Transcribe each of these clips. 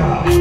job.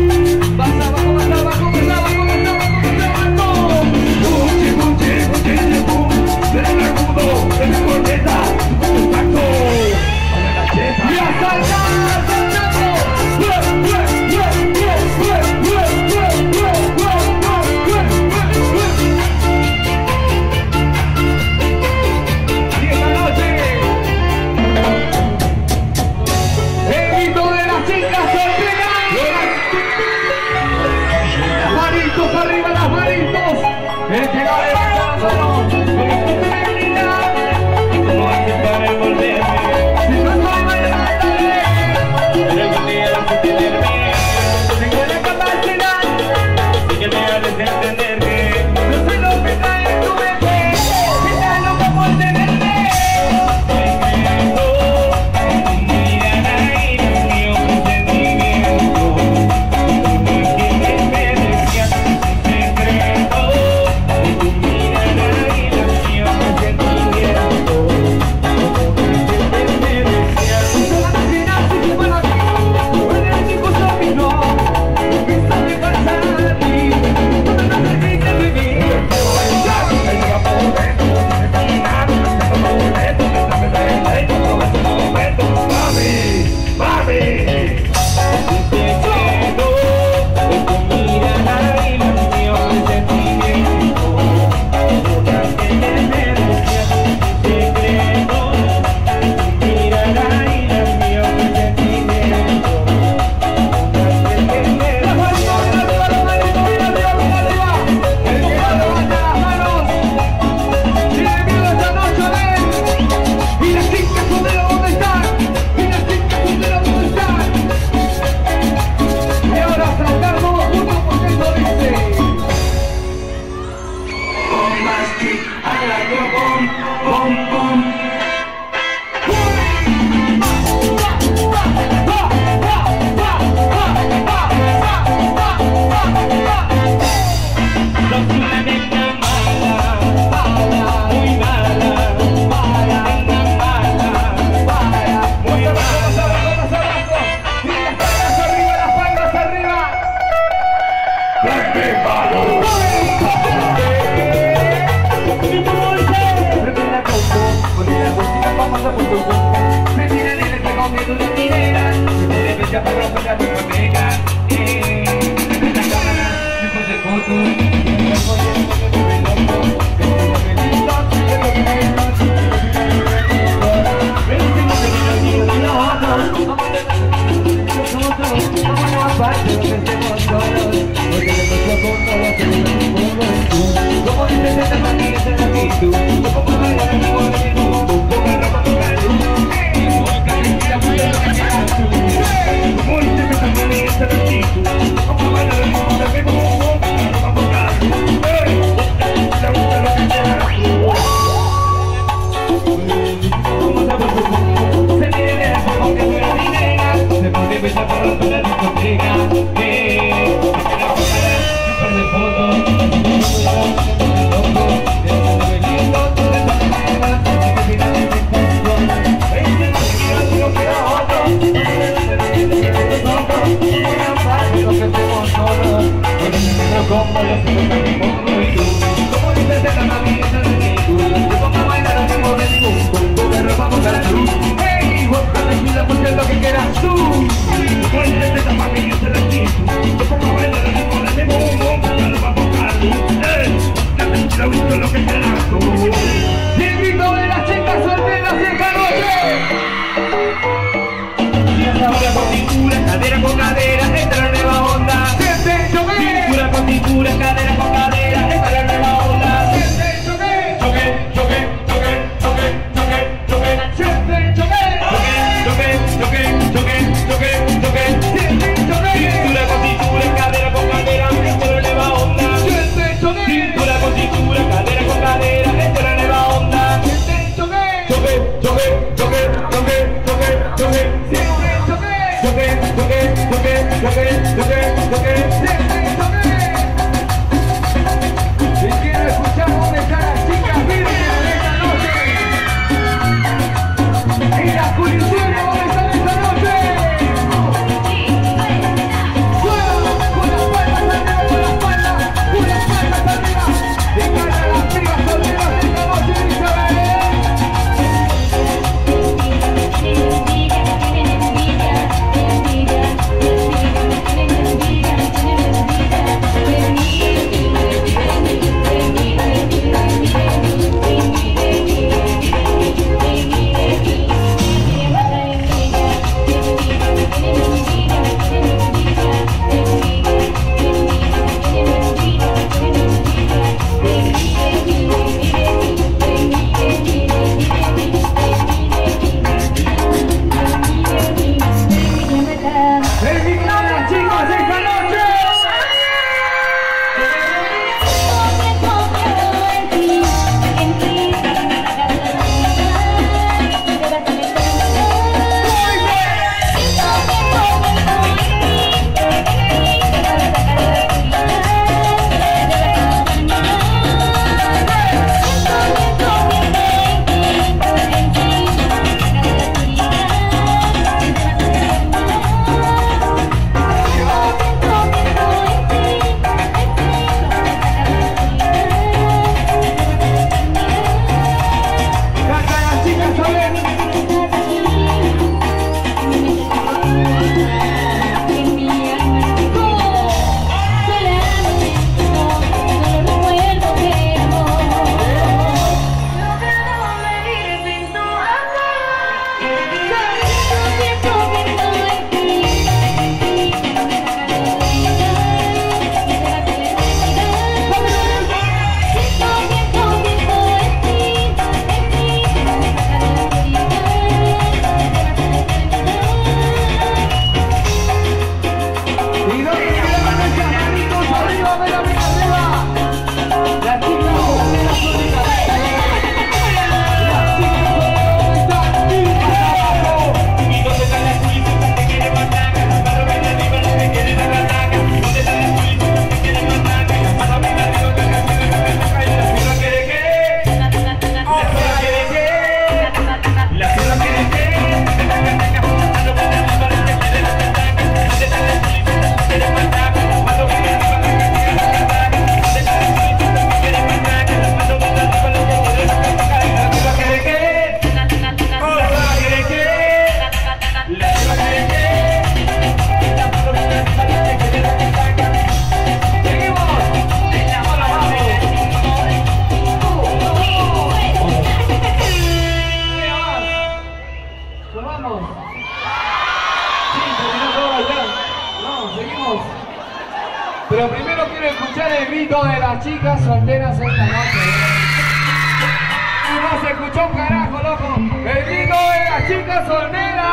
Chicas solteras.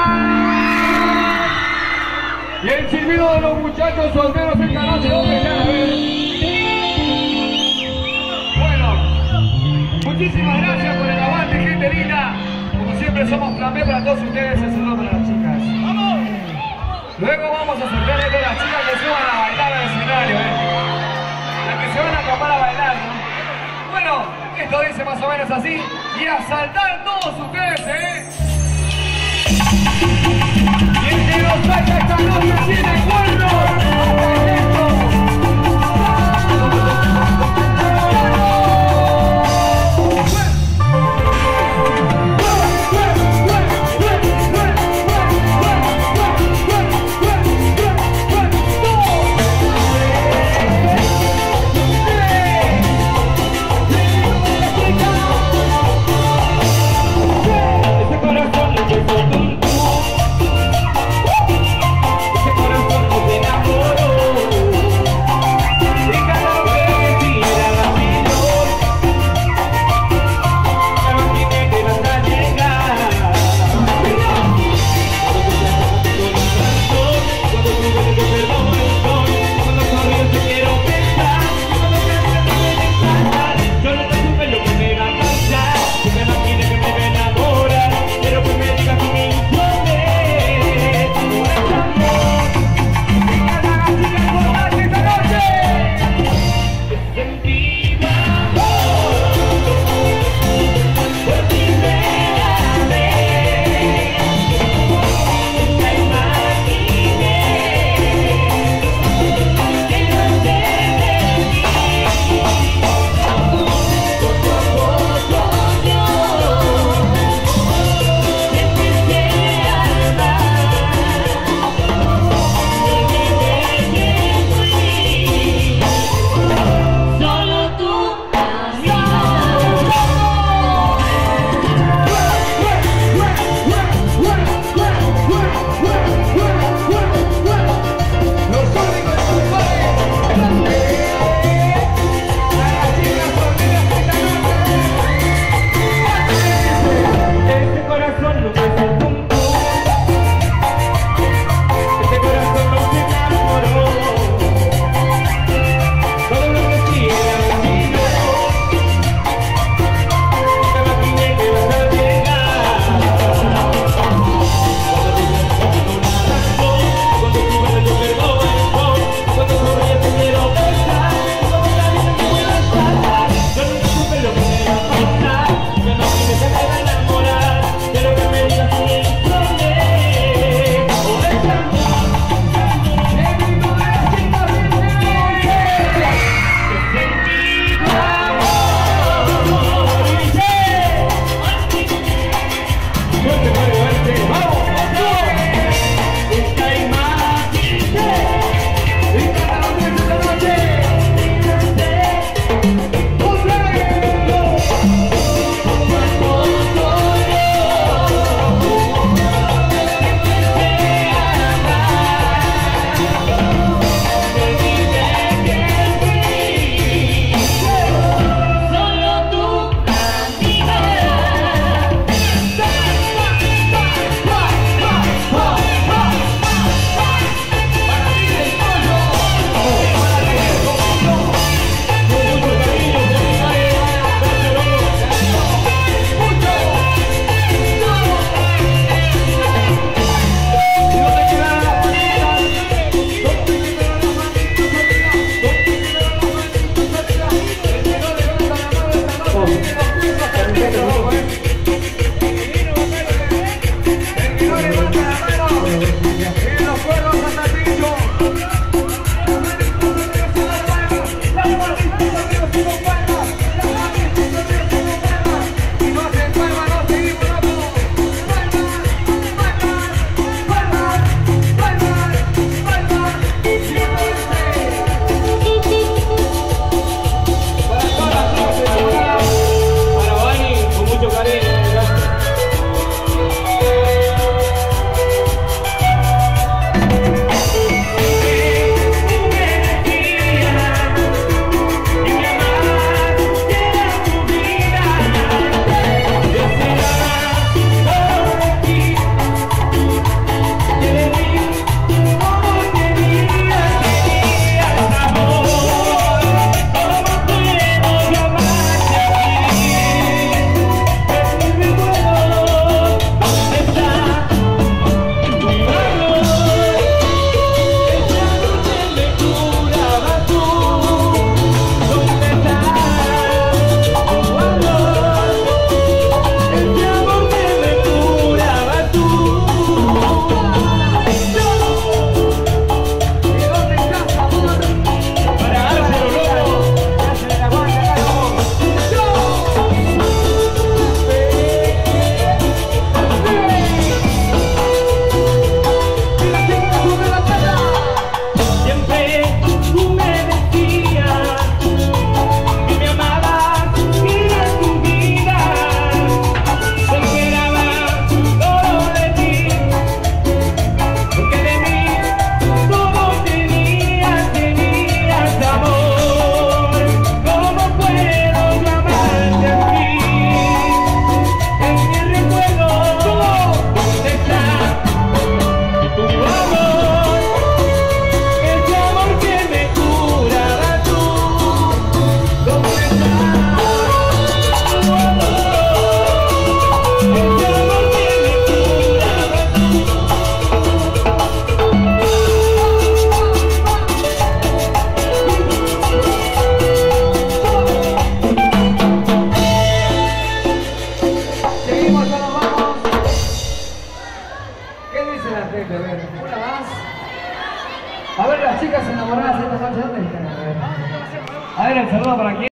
Y el silbido de los muchachos solteros. A ver. Bueno, muchísimas gracias por el aguante, gente linda. Como siempre somos plan B para todos ustedes, el saludo para las chicas. Luego vamos a sortear a las chicas que suban a bailar al escenario, ¿eh? Las que se van a atrapar a bailar, ¿no? Bueno, esto dice más o menos así. Y a saltar todos ustedes, ¿eh? Y